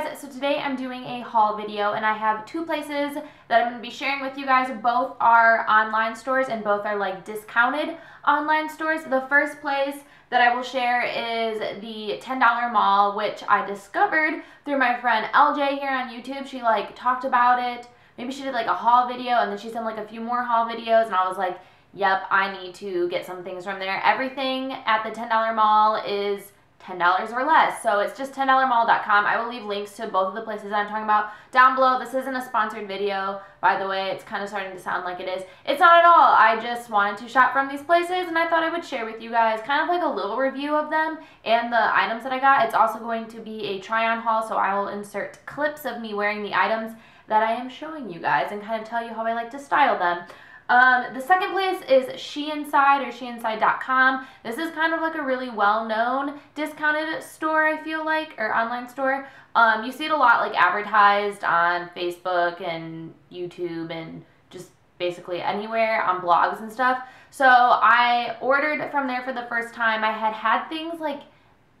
guys, so today I'm doing a haul video and I have two places that I'm going to be sharing with you guys. Both are online stores and both are like discounted online stores. The first place that I will share is the $10 mall, which I discovered through my friend LJ here on YouTube. She like talked about it. Maybe she did like a haul video and then she sent like a few more haul videos and I was like, yep, I need to get some things from there. Everything at the $10 mall is $10 or less. So it's just $10mall.com. I will leave links to both of the places I'm talking about down below. This isn't a sponsored video, by the way. It's kind of starting to sound like it is. It's not at all. I just wanted to shop from these places and I thought I would share with you guys kind of like a little review of them and the items that I got. It's also going to be a try-on haul, so I will insert clips of me wearing the items that I am showing you guys and kind of tell you how I like to style them. Um, the second place is SheInside or SheInside.com. This is kind of like a really well-known discounted store, I feel like, or online store. Um, you see it a lot like advertised on Facebook and YouTube and just basically anywhere on blogs and stuff. So I ordered from there for the first time. I had had things like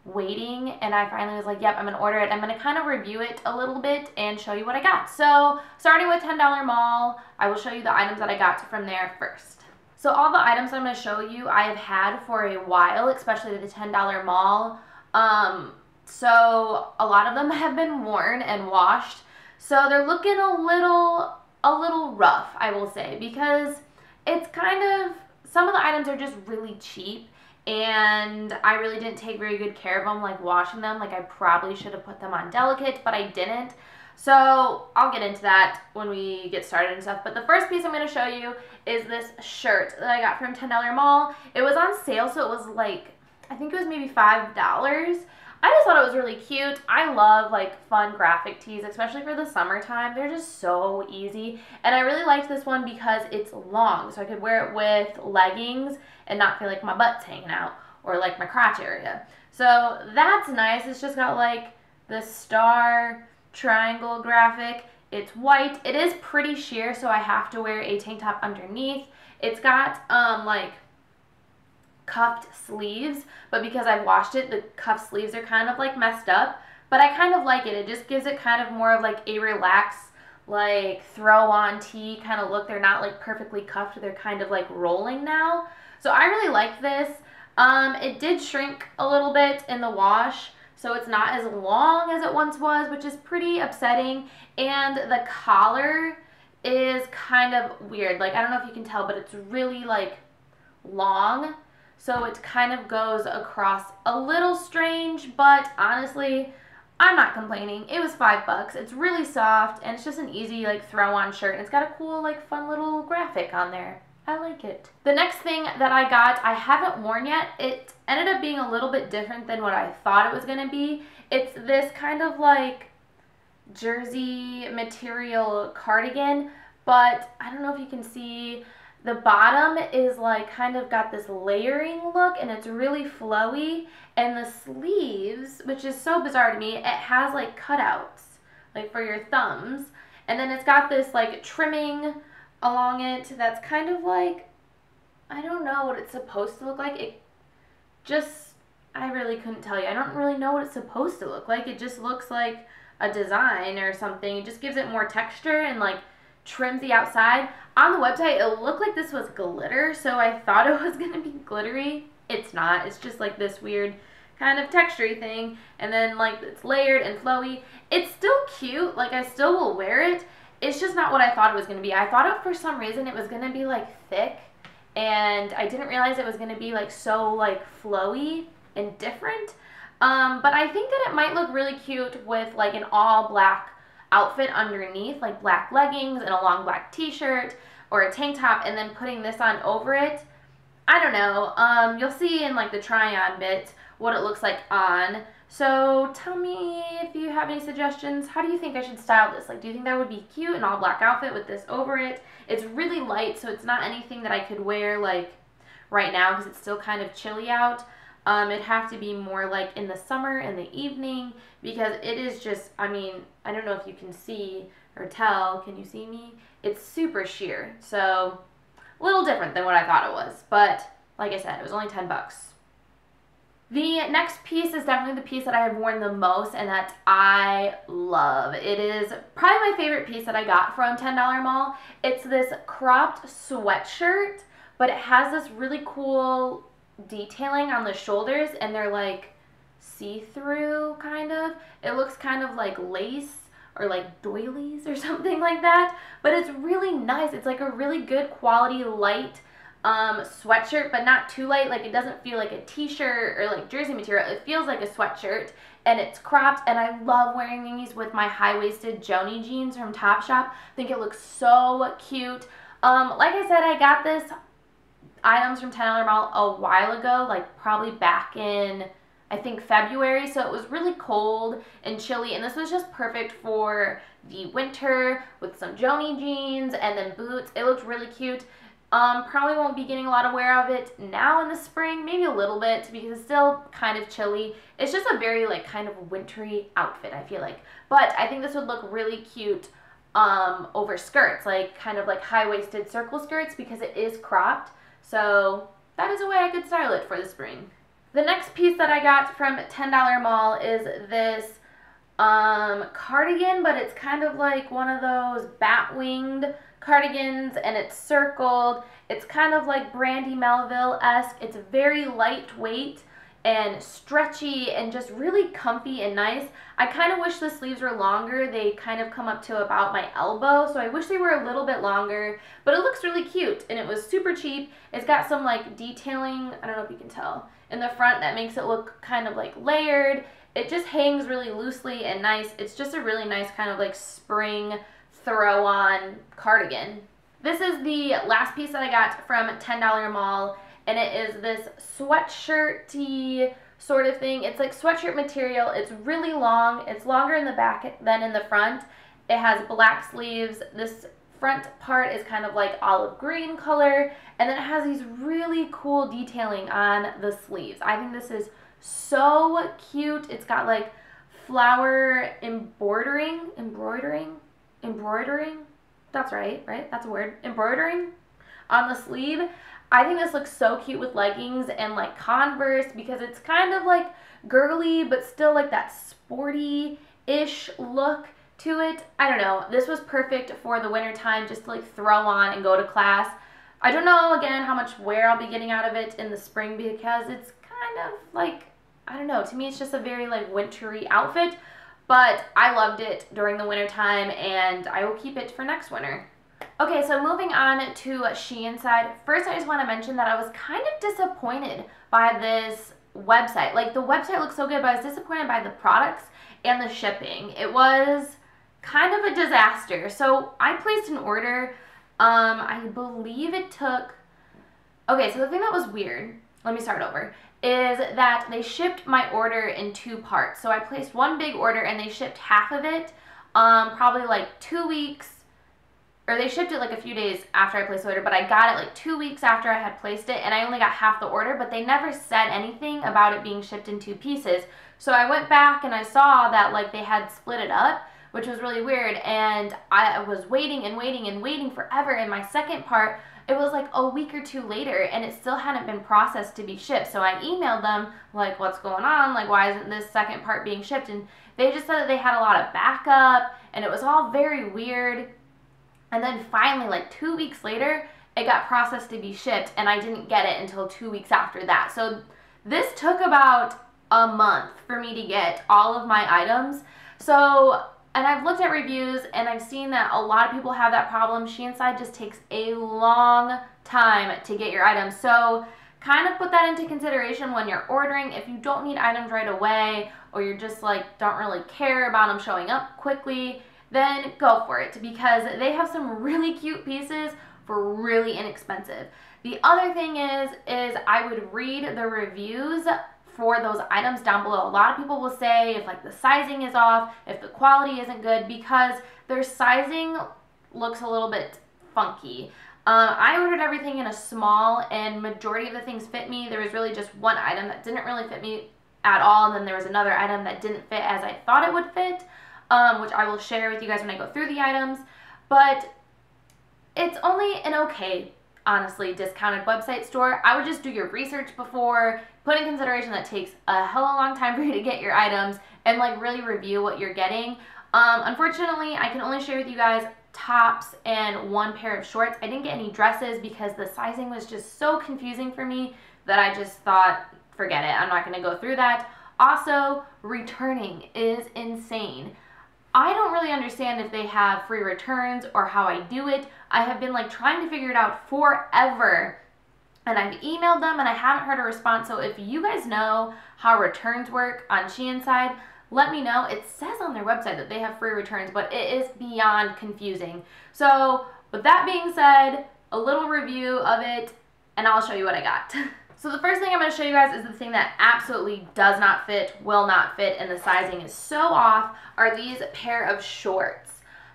waiting and I finally was like, yep, I'm going to order it. I'm going to kind of review it a little bit and show you what I got. So starting with $10 Mall, I will show you the items that I got from there first. So all the items I'm going to show you I have had for a while, especially the $10 Mall. Um, so a lot of them have been worn and washed. So they're looking a little, a little rough, I will say, because it's kind of, some of the items are just really cheap and I really didn't take very good care of them, like washing them. Like I probably should have put them on delicate, but I didn't. So I'll get into that when we get started and stuff. But the first piece I'm going to show you is this shirt that I got from $10 Mall. It was on sale, so it was like, I think it was maybe $5. I just thought it was really cute. I love like fun graphic tees, especially for the summertime. They're just so easy. And I really liked this one because it's long, so I could wear it with leggings and not feel like my butt's hanging out or like my crotch area. So that's nice. It's just got like the star triangle graphic. It's white. It is pretty sheer, so I have to wear a tank top underneath. It's got um like cuffed sleeves, but because I've washed it, the cuff sleeves are kind of like messed up. But I kind of like it. It just gives it kind of more of like a relaxed, like throw on tee kind of look. They're not like perfectly cuffed. They're kind of like rolling now. So I really like this. Um, it did shrink a little bit in the wash. So it's not as long as it once was, which is pretty upsetting. And the collar is kind of weird. Like, I don't know if you can tell, but it's really like long so it kind of goes across a little strange, but honestly, I'm not complaining. It was five bucks. It's really soft and it's just an easy like throw on shirt. And it's got a cool like fun little graphic on there. I like it. The next thing that I got, I haven't worn yet. It ended up being a little bit different than what I thought it was going to be. It's this kind of like jersey material cardigan, but I don't know if you can see the bottom is like kind of got this layering look and it's really flowy. And the sleeves, which is so bizarre to me, it has like cutouts, like for your thumbs. And then it's got this like trimming along it that's kind of like, I don't know what it's supposed to look like. It just, I really couldn't tell you. I don't really know what it's supposed to look like. It just looks like a design or something. It just gives it more texture and like trims the outside. On the website, it looked like this was glitter, so I thought it was going to be glittery. It's not. It's just like this weird kind of textury thing, and then like it's layered and flowy. It's still cute. Like I still will wear it. It's just not what I thought it was going to be. I thought it for some reason it was going to be like thick, and I didn't realize it was going to be like so like flowy and different. Um, but I think that it might look really cute with like an all black outfit underneath, like black leggings and a long black t-shirt or a tank top, and then putting this on over it. I don't know. Um, you'll see in like the try-on bit what it looks like on. So tell me if you have any suggestions. How do you think I should style this? Like, do you think that would be cute, an all black outfit with this over it? It's really light, so it's not anything that I could wear like right now because it's still kind of chilly out. Um, it'd have to be more like in the summer, in the evening, because it is just, I mean, I don't know if you can see or tell. Can you see me? It's super sheer. So, a little different than what I thought it was. But, like I said, it was only 10 bucks. The next piece is definitely the piece that I have worn the most and that I love. It is probably my favorite piece that I got from $10 Mall. It's this cropped sweatshirt, but it has this really cool detailing on the shoulders and they're like see-through kind of. It looks kind of like lace or like doilies or something like that, but it's really nice. It's like a really good quality light um, sweatshirt, but not too light. Like it doesn't feel like a t-shirt or like jersey material. It feels like a sweatshirt and it's cropped and I love wearing these with my high-waisted Joni jeans from Topshop. I think it looks so cute. Um, like I said, I got this items from $10 Mall a while ago, like probably back in I think February, so it was really cold and chilly, and this was just perfect for the winter with some Joni jeans and then boots. It looked really cute. Um, probably won't be getting a lot of wear of it now in the spring, maybe a little bit because it's still kind of chilly. It's just a very like kind of wintry outfit, I feel like. But I think this would look really cute um, over skirts, like kind of like high-waisted circle skirts because it is cropped. So that is a way I could style it for the spring. The next piece that I got from $10 Mall is this um, cardigan, but it's kind of like one of those bat-winged cardigans and it's circled. It's kind of like Brandy Melville-esque. It's very lightweight and stretchy and just really comfy and nice. I kind of wish the sleeves were longer. They kind of come up to about my elbow, so I wish they were a little bit longer, but it looks really cute and it was super cheap. It's got some like detailing, I don't know if you can tell, in the front that makes it look kind of like layered. It just hangs really loosely and nice. It's just a really nice kind of like spring throw on cardigan. This is the last piece that I got from $10 Mall and it is this sweatshirty sort of thing. It's like sweatshirt material. It's really long. It's longer in the back than in the front. It has black sleeves. This front part is kind of like olive green color and then it has these really cool detailing on the sleeves. I think this is so cute. It's got like flower embroidering, embroidering, embroidering. That's right, right? That's a word. Embroidering on the sleeve. I think this looks so cute with leggings and like Converse because it's kind of like girly but still like that sporty-ish look to it. I don't know. This was perfect for the winter time just to like throw on and go to class. I don't know again how much wear I'll be getting out of it in the spring because it's kind of like I don't know. To me it's just a very like wintry outfit, but I loved it during the winter time and I will keep it for next winter. Okay, so moving on to SheInside. First, I just want to mention that I was kind of disappointed by this website. Like, the website looks so good, but I was disappointed by the products and the shipping. It was kind of a disaster. So, I placed an order. Um, I believe it took... Okay, so the thing that was weird, let me start over, is that they shipped my order in two parts. So, I placed one big order and they shipped half of it, um, probably like two weeks or they shipped it like a few days after I placed the order, but I got it like two weeks after I had placed it, and I only got half the order, but they never said anything about it being shipped in two pieces. So I went back and I saw that like they had split it up, which was really weird, and I was waiting and waiting and waiting forever, and my second part, it was like a week or two later, and it still hadn't been processed to be shipped. So I emailed them, like, what's going on? Like, why isn't this second part being shipped? And they just said that they had a lot of backup, and it was all very weird and then finally, like two weeks later, it got processed to be shipped, and I didn't get it until two weeks after that. So this took about a month for me to get all of my items. So, and I've looked at reviews and I've seen that a lot of people have that problem. SheInside just takes a long time to get your items. So, kind of put that into consideration when you're ordering. If you don't need items right away or you're just like don't really care about them showing up quickly, then go for it because they have some really cute pieces for really inexpensive. The other thing is, is I would read the reviews for those items down below. A lot of people will say if like the sizing is off, if the quality isn't good because their sizing looks a little bit funky. Um, I ordered everything in a small and majority of the things fit me. There was really just one item that didn't really fit me at all and then there was another item that didn't fit as I thought it would fit um, which I will share with you guys when I go through the items. But it's only an okay, honestly, discounted website store. I would just do your research before put in consideration that takes a hell of a long time for you to get your items and like really review what you're getting. Um, unfortunately, I can only share with you guys tops and one pair of shorts. I didn't get any dresses because the sizing was just so confusing for me that I just thought, forget it, I'm not going to go through that. Also, returning is insane. I don't really understand if they have free returns or how I do it. I have been like trying to figure it out forever and I've emailed them and I haven't heard a response. So if you guys know how returns work on SheInside, let me know. It says on their website that they have free returns, but it is beyond confusing. So with that being said, a little review of it and I'll show you what I got. So the first thing I'm going to show you guys is the thing that absolutely does not fit, will not fit, and the sizing is so off are these pair of shorts.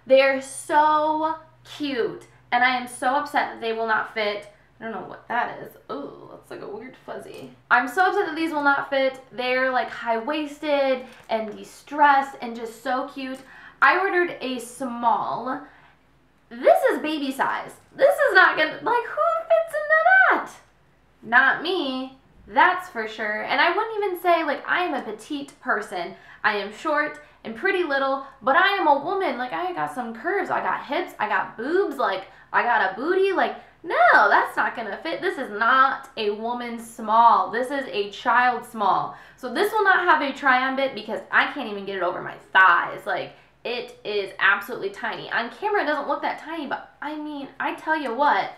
They're so cute, and I am so upset that they will not fit. I don't know what that is. Oh, that's like a weird fuzzy. I'm so upset that these will not fit. They're like high-waisted and distressed and just so cute. I ordered a small. This is baby size. This is not gonna, like who fits in that? Not me, that's for sure. And I wouldn't even say like I am a petite person. I am short and pretty little, but I am a woman. Like I got some curves. I got hips, I got boobs, like I got a booty. Like no, that's not gonna fit. This is not a woman small. This is a child small. So this will not have a try on bit because I can't even get it over my thighs. Like it is absolutely tiny. On camera it doesn't look that tiny, but I mean, I tell you what,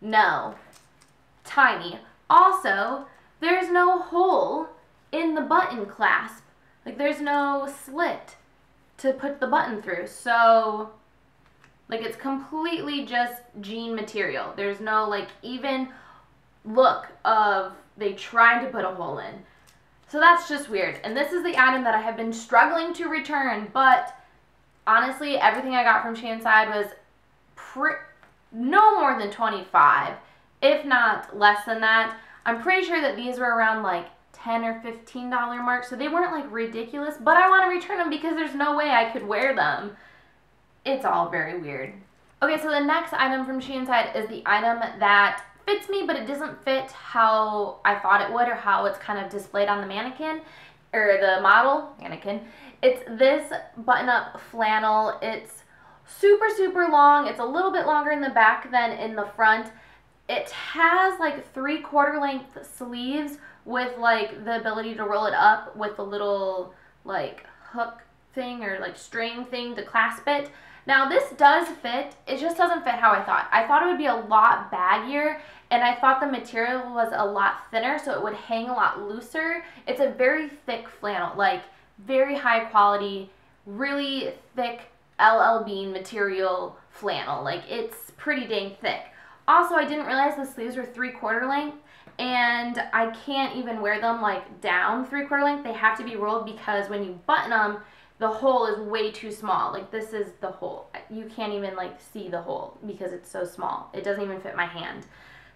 no tiny. Also, there's no hole in the button clasp. Like there's no slit to put the button through. So like it's completely just jean material. There's no like even look of they tried to put a hole in. So that's just weird. And this is the item that I have been struggling to return, but honestly, everything I got from Side was no more than 25 if not less than that. I'm pretty sure that these were around like 10 or 15 dollar mark so they weren't like ridiculous but i want to return them because there's no way i could wear them. It's all very weird. Okay so the next item from SheInside is the item that fits me but it doesn't fit how i thought it would or how it's kind of displayed on the mannequin or the model mannequin. It's this button up flannel. It's super super long. It's a little bit longer in the back than in the front it has like three quarter length sleeves with like the ability to roll it up with a little like hook thing or like string thing to clasp it. Now this does fit, it just doesn't fit how I thought. I thought it would be a lot baggier and I thought the material was a lot thinner so it would hang a lot looser. It's a very thick flannel, like very high quality, really thick LL Bean material flannel. Like it's pretty dang thick. Also, I didn't realize the sleeves were three quarter length and I can't even wear them like down three quarter length. They have to be rolled because when you button them, the hole is way too small. Like this is the hole. You can't even like see the hole because it's so small. It doesn't even fit my hand.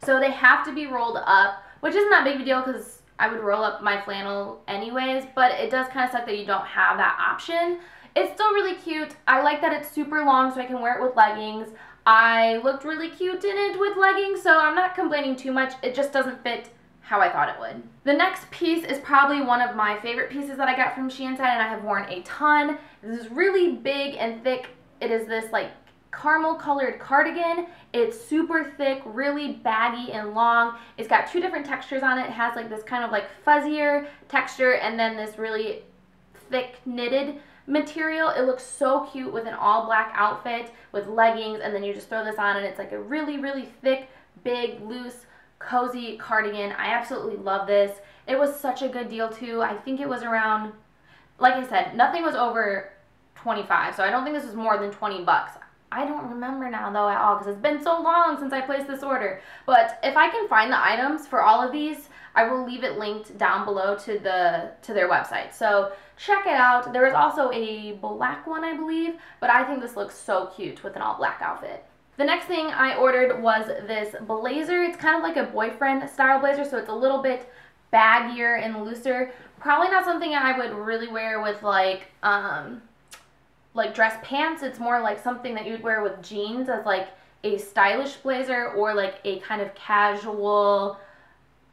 So they have to be rolled up, which isn't that big of a deal because I would roll up my flannel anyways, but it does kind of suck that you don't have that option. It's still really cute. I like that it's super long so I can wear it with leggings. I looked really cute in it with leggings, so I'm not complaining too much. It just doesn't fit how I thought it would. The next piece is probably one of my favorite pieces that I got from Shein and I have worn a ton. This is really big and thick. It is this like caramel colored cardigan. It's super thick, really baggy and long. It's got two different textures on it. It has like this kind of like fuzzier texture and then this really thick knitted material. It looks so cute with an all black outfit with leggings and then you just throw this on and it's like a really, really thick, big, loose, cozy cardigan. I absolutely love this. It was such a good deal too. I think it was around, like I said, nothing was over 25 so I don't think this was more than 20 bucks. I don't remember now though at all because it's been so long since I placed this order. But if I can find the items for all of these, I will leave it linked down below to the to their website. So check it out. There is also a black one, I believe, but I think this looks so cute with an all black outfit. The next thing I ordered was this blazer. It's kind of like a boyfriend style blazer, so it's a little bit baggier and looser. Probably not something I would really wear with like um, like dress pants. It's more like something that you'd wear with jeans as like a stylish blazer or like a kind of casual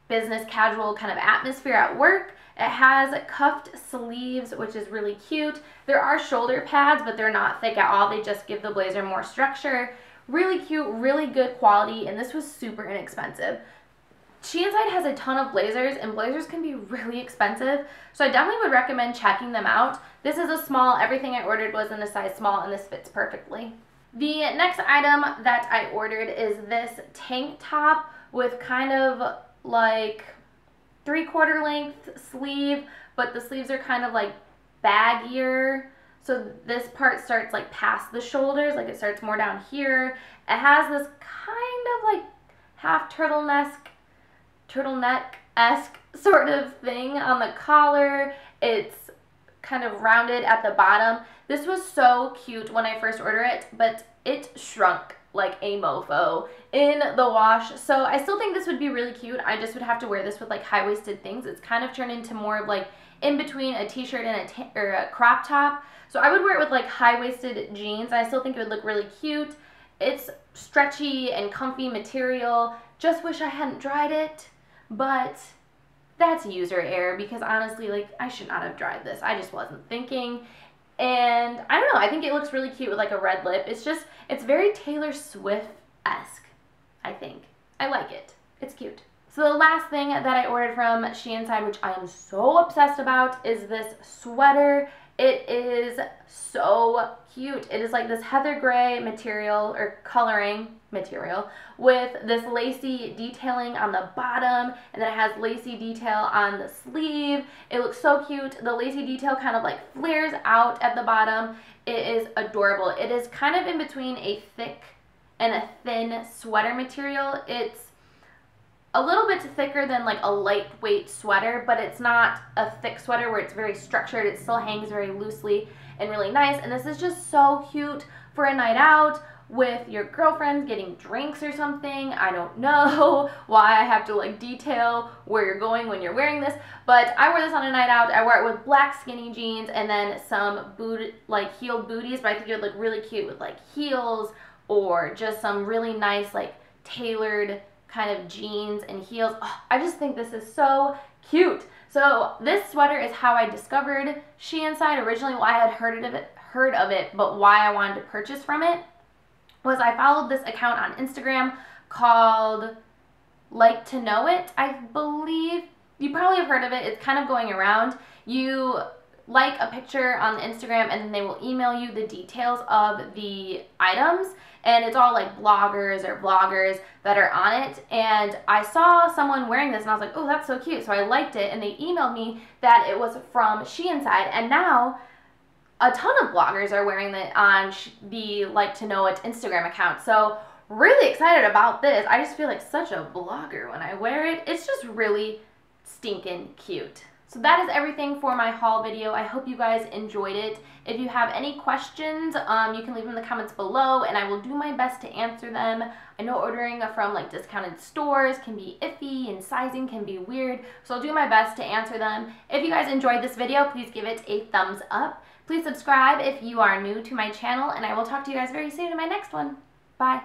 business casual kind of atmosphere at work. It has cuffed sleeves, which is really cute. There are shoulder pads, but they're not thick at all. They just give the blazer more structure. Really cute, really good quality, and this was super inexpensive. SheInside has a ton of blazers, and blazers can be really expensive, so I definitely would recommend checking them out. This is a small. Everything I ordered was in a size small, and this fits perfectly. The next item that I ordered is this tank top with kind of like three quarter length sleeve, but the sleeves are kind of like baggier. So this part starts like past the shoulders, like it starts more down here. It has this kind of like half turtleneck, turtleneck-esque sort of thing on the collar. It's kind of rounded at the bottom. This was so cute when I first ordered it, but it shrunk like a mofo in the wash. So I still think this would be really cute. I just would have to wear this with like high-waisted things. It's kind of turned into more of like in between a t-shirt and a, or a crop top. So I would wear it with like high-waisted jeans. I still think it would look really cute. It's stretchy and comfy material. Just wish I hadn't dried it, but that's user error because honestly, like I should not have dried this. I just wasn't thinking. And I don't know, I think it looks really cute with like a red lip. It's just, it's very Taylor Swift-esque, I think. I like it. It's cute. So the last thing that I ordered from SheInside, which I am so obsessed about, is this sweater. It is so cute. It is like this heather gray material or coloring material with this lacy detailing on the bottom and then it has lacy detail on the sleeve. It looks so cute. The lacy detail kind of like flares out at the bottom. It is adorable. It is kind of in between a thick and a thin sweater material. It's a little bit thicker than like a lightweight sweater, but it's not a thick sweater where it's very structured. It still hangs very loosely and really nice. And this is just so cute for a night out with your girlfriends getting drinks or something. I don't know why I have to like detail where you're going when you're wearing this, but I wear this on a night out. I wear it with black skinny jeans and then some boot like heeled booties, but I think it would look really cute with like heels or just some really nice like tailored kind of jeans and heels. Oh, I just think this is so cute. So this sweater is how I discovered SheInside. Originally, why I had heard of it, heard of it, but why I wanted to purchase from it was I followed this account on Instagram called Like to Know It, I believe. You probably have heard of it. It's kind of going around. You like a picture on Instagram and then they will email you the details of the items and it's all like bloggers or vloggers that are on it. And I saw someone wearing this and I was like, oh, that's so cute. So I liked it and they emailed me that it was from SheInside. And now a ton of bloggers are wearing it on the Like to Know It Instagram account. So really excited about this. I just feel like such a blogger when I wear it. It's just really stinking cute. So that is everything for my haul video. I hope you guys enjoyed it. If you have any questions, um, you can leave them in the comments below and I will do my best to answer them. I know ordering from like discounted stores can be iffy and sizing can be weird, so I'll do my best to answer them. If you guys enjoyed this video, please give it a thumbs up. Please subscribe if you are new to my channel and I will talk to you guys very soon in my next one. Bye.